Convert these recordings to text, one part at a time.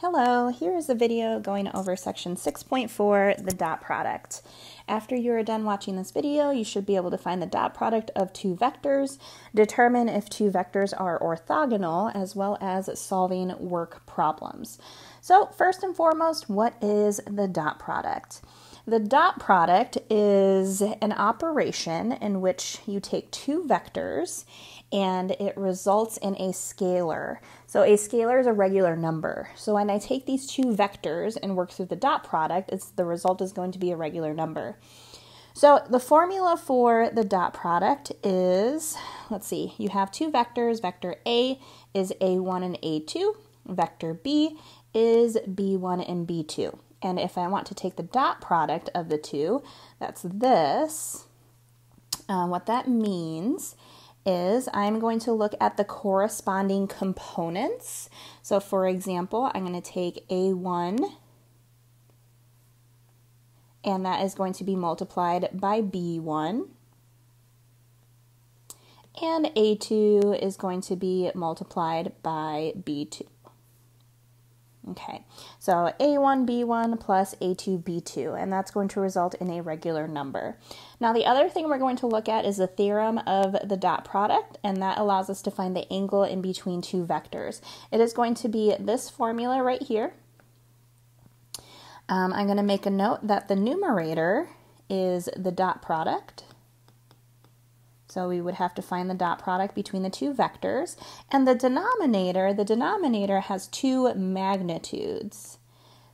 Hello, here is a video going over section 6.4, the dot product. After you are done watching this video, you should be able to find the dot product of two vectors, determine if two vectors are orthogonal, as well as solving work problems. So first and foremost, what is the dot product? The dot product is an operation in which you take two vectors and it results in a scalar. So a scalar is a regular number. So when I take these two vectors and work through the dot product, it's, the result is going to be a regular number. So the formula for the dot product is, let's see, you have two vectors. Vector A is A1 and A2. Vector B is B1 and B2. And if I want to take the dot product of the two, that's this. Uh, what that means is I'm going to look at the corresponding components. So for example, I'm going to take A1 and that is going to be multiplied by B1 and A2 is going to be multiplied by B2. Okay, so a1, b1 plus a2, b2, and that's going to result in a regular number. Now, the other thing we're going to look at is the theorem of the dot product, and that allows us to find the angle in between two vectors. It is going to be this formula right here. Um, I'm going to make a note that the numerator is the dot product, so we would have to find the dot product between the two vectors. And the denominator, the denominator has two magnitudes.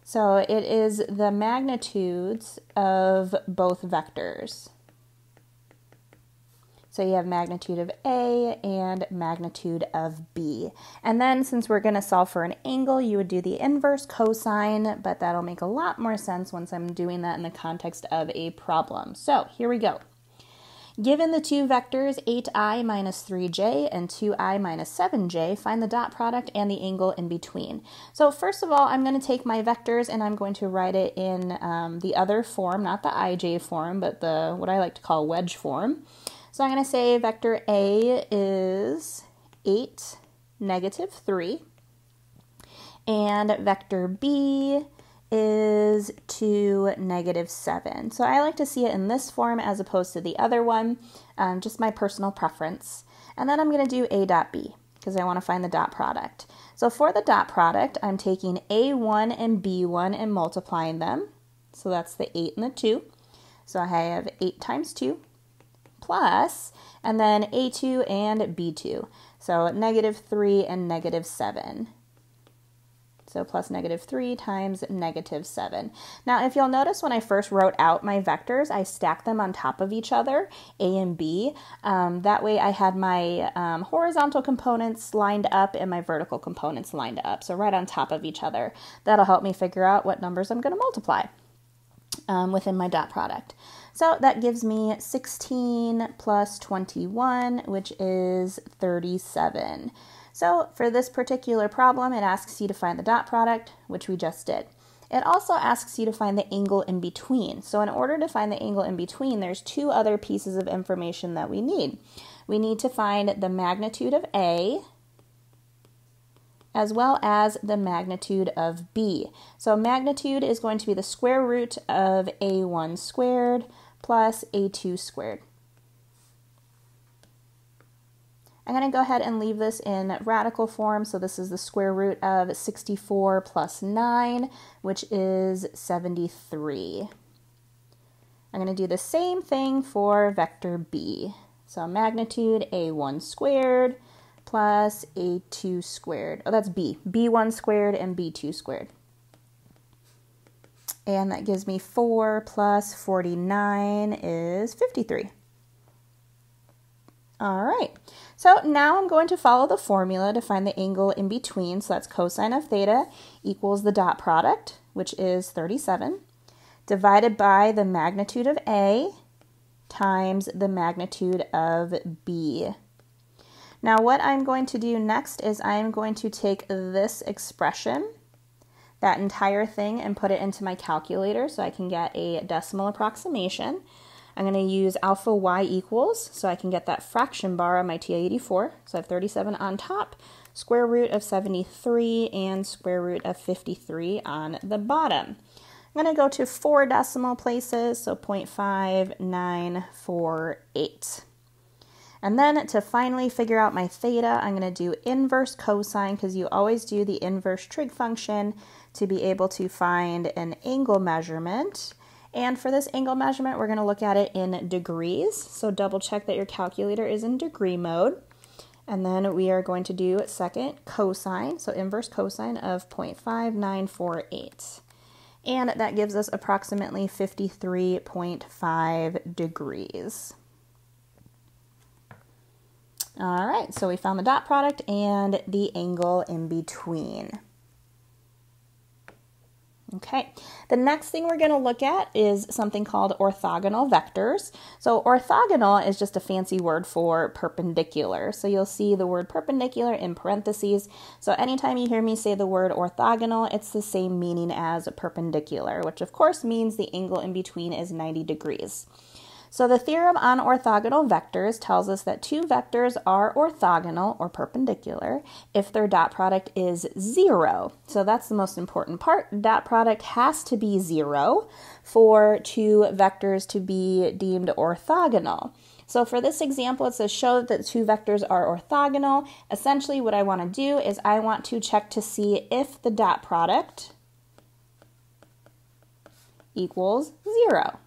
So it is the magnitudes of both vectors. So you have magnitude of A and magnitude of B. And then since we're going to solve for an angle, you would do the inverse cosine, but that'll make a lot more sense once I'm doing that in the context of a problem. So here we go. Given the two vectors 8i minus 3j and 2i minus 7j, find the dot product and the angle in between. So first of all, I'm going to take my vectors and I'm going to write it in um, the other form, not the ij form, but the what I like to call wedge form. So I'm going to say vector A is 8, negative 3, and vector B is 2 negative 7. So I like to see it in this form as opposed to the other one, um, just my personal preference. And then I'm going to do A dot B because I want to find the dot product. So for the dot product, I'm taking A1 and B1 and multiplying them. So that's the 8 and the 2. So I have 8 times 2 plus, and then A2 and B2. So negative 3 and negative 7. So plus negative 3 times negative 7. Now, if you'll notice when I first wrote out my vectors, I stacked them on top of each other, A and B. Um, that way I had my um, horizontal components lined up and my vertical components lined up. So right on top of each other. That'll help me figure out what numbers I'm going to multiply um, within my dot product. So that gives me 16 plus 21, which is 37. So for this particular problem, it asks you to find the dot product, which we just did. It also asks you to find the angle in between. So in order to find the angle in between, there's two other pieces of information that we need. We need to find the magnitude of A as well as the magnitude of B. So magnitude is going to be the square root of A1 squared plus A2 squared. I'm going to go ahead and leave this in radical form. So this is the square root of 64 plus 9, which is 73. I'm going to do the same thing for vector b. So magnitude a1 squared plus a2 squared. Oh, that's b. b1 squared and b2 squared. And that gives me 4 plus 49 is 53. All right, so now I'm going to follow the formula to find the angle in between. So that's cosine of theta equals the dot product, which is 37, divided by the magnitude of A times the magnitude of B. Now what I'm going to do next is I'm going to take this expression, that entire thing, and put it into my calculator so I can get a decimal approximation. I'm going to use alpha y equals so I can get that fraction bar on my TI-84. So I have 37 on top, square root of 73, and square root of 53 on the bottom. I'm going to go to four decimal places, so 0.5948. And then to finally figure out my theta, I'm going to do inverse cosine because you always do the inverse trig function to be able to find an angle measurement. And for this angle measurement, we're going to look at it in degrees. So double check that your calculator is in degree mode. And then we are going to do second cosine, so inverse cosine of 0.5948. And that gives us approximately 53.5 degrees. All right, so we found the dot product and the angle in between. Okay, the next thing we're going to look at is something called orthogonal vectors. So orthogonal is just a fancy word for perpendicular. So you'll see the word perpendicular in parentheses. So anytime you hear me say the word orthogonal, it's the same meaning as perpendicular, which of course means the angle in between is 90 degrees. So the theorem on orthogonal vectors tells us that two vectors are orthogonal or perpendicular if their dot product is zero. So that's the most important part. Dot product has to be zero for two vectors to be deemed orthogonal. So for this example, it says show that two vectors are orthogonal. Essentially, what I want to do is I want to check to see if the dot product equals zero.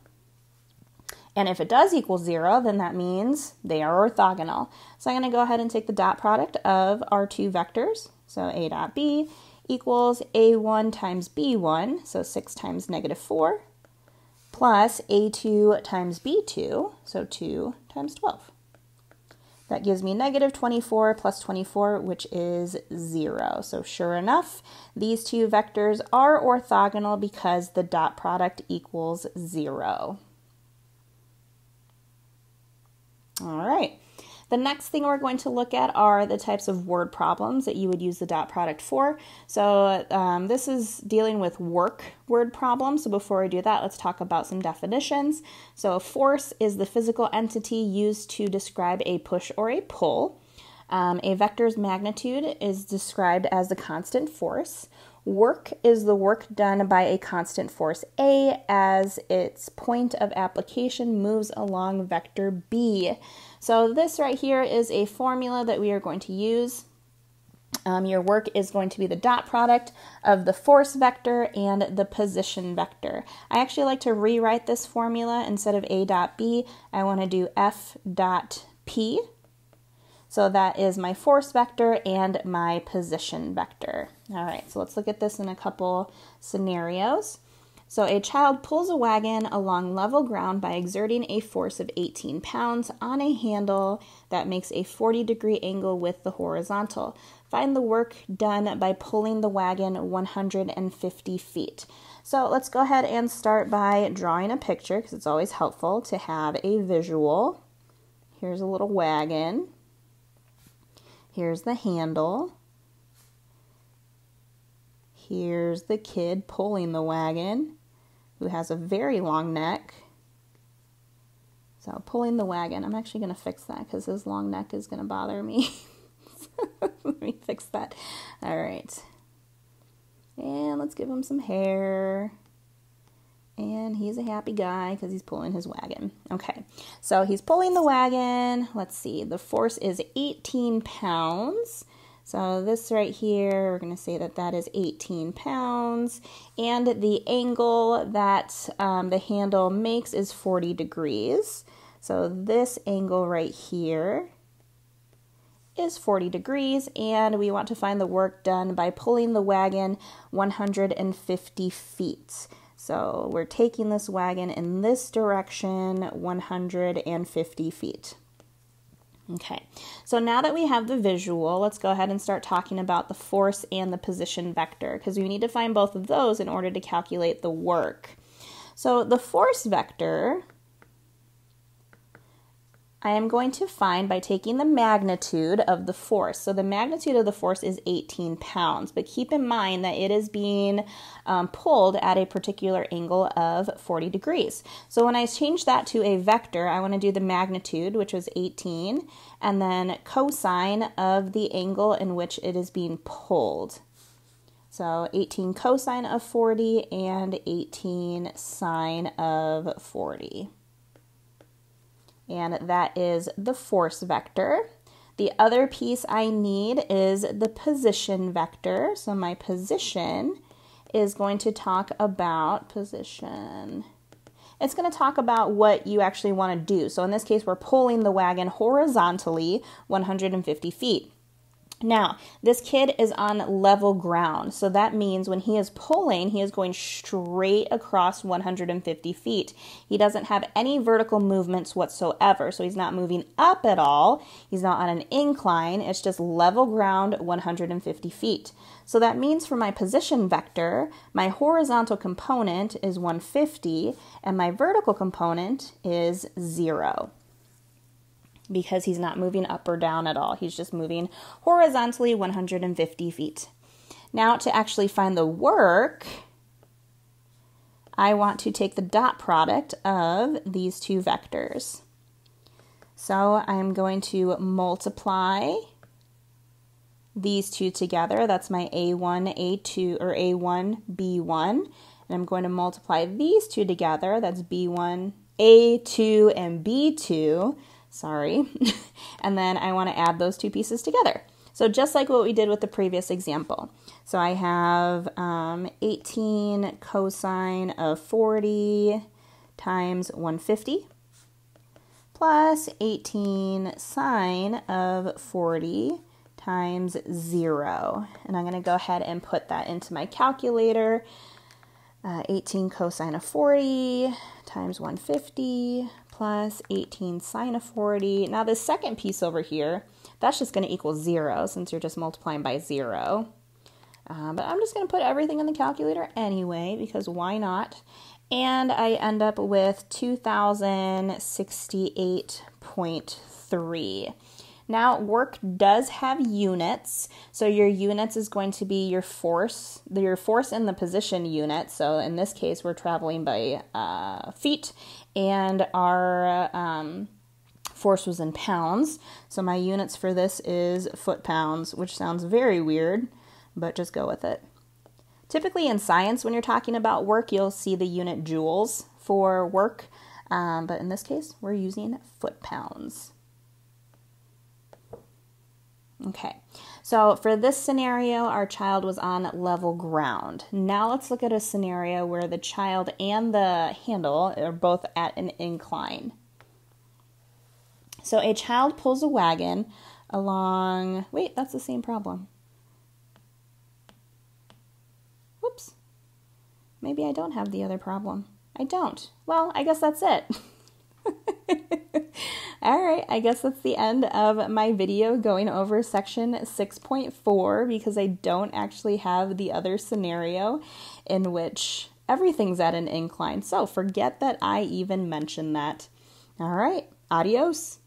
And if it does equal zero, then that means they are orthogonal. So I'm going to go ahead and take the dot product of our two vectors. So a dot b equals a1 times b1, so 6 times negative 4, plus a2 times b2, so 2 times 12. That gives me negative 24 plus 24, which is 0. So sure enough, these two vectors are orthogonal because the dot product equals 0. All right. The next thing we're going to look at are the types of word problems that you would use the dot product for. So um, this is dealing with work word problems. So before we do that, let's talk about some definitions. So a force is the physical entity used to describe a push or a pull. Um, a vector's magnitude is described as the constant force. Work is the work done by a constant force A as its point of application moves along vector B. So this right here is a formula that we are going to use. Um, your work is going to be the dot product of the force vector and the position vector. I actually like to rewrite this formula instead of A dot B. I want to do F dot P. So that is my force vector and my position vector. All right, so let's look at this in a couple scenarios. So a child pulls a wagon along level ground by exerting a force of 18 pounds on a handle that makes a 40 degree angle with the horizontal. Find the work done by pulling the wagon 150 feet. So let's go ahead and start by drawing a picture because it's always helpful to have a visual. Here's a little wagon. Here's the handle. Here's the kid pulling the wagon who has a very long neck. So, pulling the wagon. I'm actually going to fix that because his long neck is going to bother me. Let me fix that. All right. And let's give him some hair he's a happy guy because he's pulling his wagon. Okay, so he's pulling the wagon. Let's see, the force is 18 pounds. So this right here, we're going to say that that is 18 pounds. And the angle that um, the handle makes is 40 degrees. So this angle right here is 40 degrees and we want to find the work done by pulling the wagon 150 feet. So we're taking this wagon in this direction 150 feet. Okay, so now that we have the visual, let's go ahead and start talking about the force and the position vector because we need to find both of those in order to calculate the work. So the force vector I am going to find by taking the magnitude of the force. So the magnitude of the force is 18 pounds, but keep in mind that it is being um, pulled at a particular angle of 40 degrees. So when I change that to a vector, I want to do the magnitude, which was 18, and then cosine of the angle in which it is being pulled. So 18 cosine of 40 and 18 sine of 40 and that is the force vector. The other piece I need is the position vector. So my position is going to talk about position. It's going to talk about what you actually want to do. So in this case, we're pulling the wagon horizontally 150 feet. Now, this kid is on level ground, so that means when he is pulling, he is going straight across 150 feet. He doesn't have any vertical movements whatsoever, so he's not moving up at all. He's not on an incline, it's just level ground 150 feet. So that means for my position vector, my horizontal component is 150 and my vertical component is 0 because he's not moving up or down at all. He's just moving horizontally 150 feet. Now, to actually find the work, I want to take the dot product of these two vectors. So I'm going to multiply these two together. That's my A1, A2, or A1, B1. And I'm going to multiply these two together. That's B1, A2, and B2 sorry. and then I want to add those two pieces together. So just like what we did with the previous example. So I have um, 18 cosine of 40 times 150 plus 18 sine of 40 times 0. And I'm going to go ahead and put that into my calculator. Uh, 18 cosine of 40 times 150 plus 18 sine of 40. Now this second piece over here, that's just going to equal 0 since you're just multiplying by 0. Uh, but I'm just going to put everything in the calculator anyway because why not? And I end up with 2068.3. Now, work does have units. So your units is going to be your force, your force in the position unit. So in this case, we're traveling by uh, feet, and our um, force was in pounds. So my units for this is foot pounds, which sounds very weird, but just go with it. Typically in science, when you're talking about work, you'll see the unit joules for work, um, but in this case, we're using foot pounds. Okay, so for this scenario, our child was on level ground. Now let's look at a scenario where the child and the handle are both at an incline. So a child pulls a wagon along, wait, that's the same problem. Whoops. Maybe I don't have the other problem. I don't. Well, I guess that's it. All right, I guess that's the end of my video going over section 6.4 because I don't actually have the other scenario in which everything's at an incline. So forget that I even mentioned that. All right, adios.